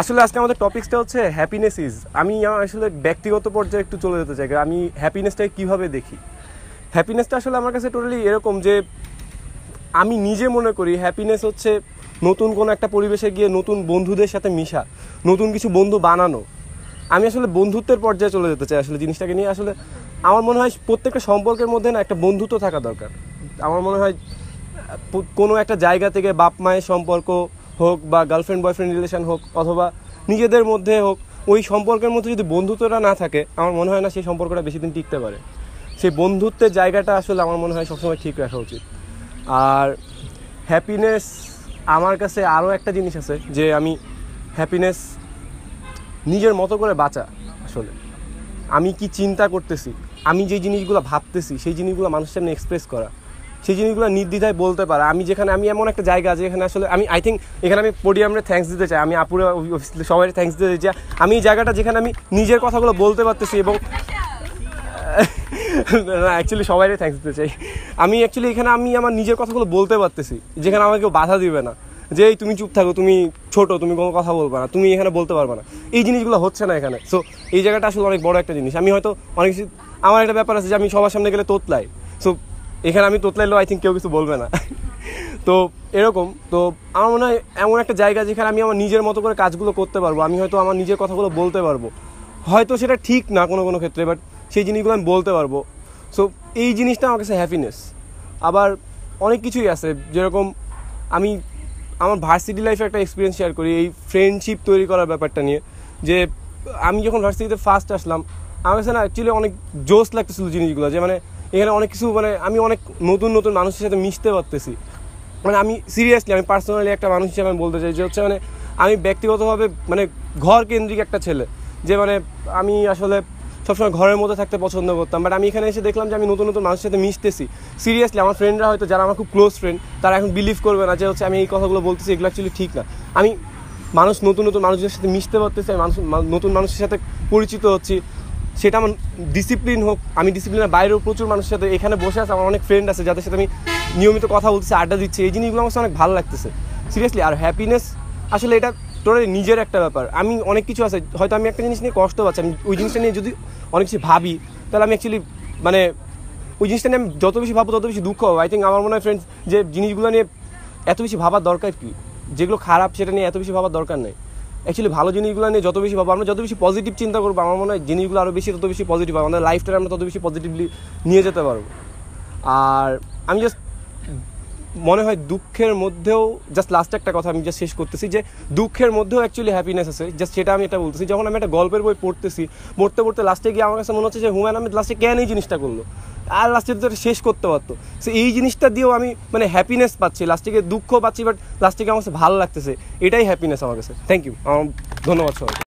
আসলে আজকে আমাদের টপিকসটা হচ্ছে হ্যাপিনেস ইজ আমি আসলে ব্যক্তিগত পর্যায়ে একটু চলে যেতে চাই আমি হ্যাপিনেসটাকে কীভাবে দেখি? হ্যাপিনেসটা আসলে আমার কাছে টোটালি এরকম যে, আমি নিজে মনে করি হ্যাপিনেস হচ্ছে নতুন কোনো একটা পরিবেশে গিয়ে নতুন বন্ধুদের সাথে মিশা, নতুন কিছু বন্ধু বানানো। আমি আসলে বন্ধুত্বের পর্যায়ে চলে যেতে চাই আসলে জিনিসটাকে নিয়ে। আসলে আমার মনে হয় প্রত্যেকটা সম্পর্কের মধ্যে না একটা বন্ধুত্ব থাকা দরকার। আমার মনে হয় কোনো একটা জায়গা থেকে বাপ মায়ের সম্পর্ক হোক বা গার্লফ্রেন্ড বয়ফ্রেন্ড রিলেশন হোক অথবা নিজেদের মধ্যে হোক, ওই সম্পর্কের মধ্যে যদি বন্ধুত্বটা না থাকে, আমার মনে হয় না সেই সম্পর্কটা বেশি দিন টিকতে পারে। সেই বন্ধুত্বের জায়গাটা আসলে আমার মনে হয় সবসময় ঠিক রাখা উচিত। আর হ্যাপিনেস আমার কাছে আরও একটা জিনিস আছে যে আমি হ্যাপিনেস নিজের মতো করে বাঁচা আসলে। আমি কি চিন্তা করতেছি? আমি যে জিনিসগুলো ভাবতেছি, সেই জিনিসগুলো মানুষের সামনে এক্সপ্রেস করা। সেই জিনিসগুলো নির্দ্বিধায় বলতে পারে। আমি যেখানে, আমি এমন একটা জায়গা যেখানে আসলে আমি আই থিঙ্ক এখানে আমি পোডিয়ামে থ্যাঙ্কস দিতে চাই। আমি আপুরে সবাই থ্যাঙ্কস দিতে চাই আমি এই জায়গাটা যেখানে আমি নিজের কথাগুলো বলতে পারতেছি এবং না অ্যাকচুয়ালি সবাইকে থ্যাঙ্কস দিতে চাই। আমি অ্যাকচুয়ালি এখানে, আমি আমার নিজের কথাগুলো বলতে পারতেছি, যেখানে আমাকে কেউ বাধা দিবে না। যে, এই তুমি চুপ থাকো, তুমি ছোট, তুমি কোনো কথা বলবে না, তুমি এখানে বলতে পারবে না। এই জিনিসগুলো হচ্ছে না এখানে। সো এই জায়গাটা আসলে অনেক বড় একটা জিনিস। আমি হয়তো অনেক আমার একটা ব্যাপার আছে যে, আমি সবার সামনে গেলে তোতলাই। সো এখানে আমি তোতলাইলেও আই থিঙ্ক কেউ কিছু বলবে না। তো এরকম, তো আমার মনে হয় এমন একটা জায়গা যেখানে আমি আমার নিজের মতো করে কাজগুলো করতে পারব, আমি হয়তো আমার নিজের কথাগুলো বলতে পারব। হয়তো সেটা ঠিক না কোনো কোনো ক্ষেত্রে বাট সেই জিনিসগুলো আমি বলতে পারব। সো এই জিনিসটা আমার কাছে হ্যাপিনেস আবার অনেক কিছুই আছে, যেরকম আমি আমার ভার্সিটি লাইফে একটা এক্সপিরিয়েন্স শেয়ার করি, এই ফ্রেন্ডশিপ তৈরি করার ব্যাপারটা নিয়ে। যে আমি যখন ভার্সিটিতে ফার্স্ট আসলাম, আমার কাছে না অ্যাকচুয়ালি অনেক জোস লাগতেছিল জিনিসগুলো, যে মানে এখানে অনেক কিছু মানে আমি অনেক নতুন নতুন মানুষের সাথে মিশতে পারতেছি। মানে আমি সিরিয়াসলি আমি পার্সোনালি একটা মানুষ হিসেবে আমি বলতে চাই যে হচ্ছে মানে আমি ব্যক্তিগতভাবে মানে ঘর কেন্দ্রিক একটা ছেলে, যে মানে আমি আসলে সবসময় ঘরের মধ্যে থাকতে পছন্দ করতাম। বাট আমি এখানে এসে দেখলাম যে আমি নতুন নতুন মানুষের সাথে মিশতেছি। সিরিয়াসলি আমার ফ্রেন্ডরা হয়তো, যারা আমার খুব ক্লোজ ফ্রেন্ড তারা এখন বিলিভ করবে না যে হচ্ছে, আমি এই কথাগুলো বলতেছি, এগুলো অ্যাকচুয়ালি ঠিক না। আমি মানুষ, নতুন নতুন মানুষদের সাথে মিশতে পারতেছি মানুষ নতুন মানুষের সাথে পরিচিত হচ্ছি। সেটা আমার ডিসিপ্লিন হোক, আমি ডিসিপ্লিনের বাইরেও প্রচুর মানুষের সাথে এখানে বসে আছে, আমার অনেক ফ্রেন্ড আছে যাদের সাথে আমি নিয়মিত কথা বলতেছি, আড্ডা দিচ্ছি, এই জিনিসগুলো আমার অনেক ভালো লাগতেছে। সিরিয়াসলি আর হ্যাপিনেস আসলে এটা তোর নিজের একটা ব্যাপার। আমি অনেক কিছু আছে, হয়তো আমি একটা জিনিস নিয়ে কষ্ট পাচ্ছি, আমি ওই জিনিসটা নিয়ে যদি অনেক কিছু ভাবি, তাহলে আমি অ্যাকচুয়ালি মানে ওই জিনিসটা নিয়ে আমি যত বেশি ভাববো তত বেশি দুঃখ হবে। আই থিঙ্ক আমার মনে হয় ফ্রেন্ডস যে জিনিসগুলো নিয়ে এত বেশি ভাবার দরকার কি? যেগুলো খারাপ, সেটা নিয়ে এত বেশি ভাবার দরকার নেই। অ্যাকচুয়ালি ভালো জিনিসগুলো নিয়ে যত বেশি ভাবো, আমরা যত বেশি পজিটিভ চিন্তা করব, আমার মনে হয় জিনিসগুলো আরও বেশি তত বেশি পজিটিভ হবে। আমাদের লাইফটা আমরা তত বেশি পজিটিভলি নিয়ে যেতে পারব। আর আমি জাস্ট মনে হয় দুঃখের মধ্যেও জাস্ট লাস্ট একটা কথা আমি জাস্ট শেষ করতেছি যে, দুঃখের মধ্যেও অ্যাকচুয়ালি হ্যাপিনেস আছে। জাস্ট সেটা আমি এটা বলতেছি, যখন আমি একটা গল্পের বই পড়তেছি, পড়তে পড়তে লাস্টে গিয়ে আমার কাছে মনে হচ্ছে যে, হুমায়ুন আহমেদ লাস্টে কেন এই জিনিসটা করল? আর লাস্টে তো শেষ করতে পারতো। সো এই জিনিসটা দিয়েও আমি মানে হ্যাপিনেস পাচ্ছি লাস্টে গিয়ে দুঃখ পাচ্ছি বাট লাস্টে গিয়ে আমার কাছে ভালো লাগতেছে। এটাই হ্যাপিনেস আমার কাছে। থ্যাংক ইউ ধন্যবাদ সবাইকে।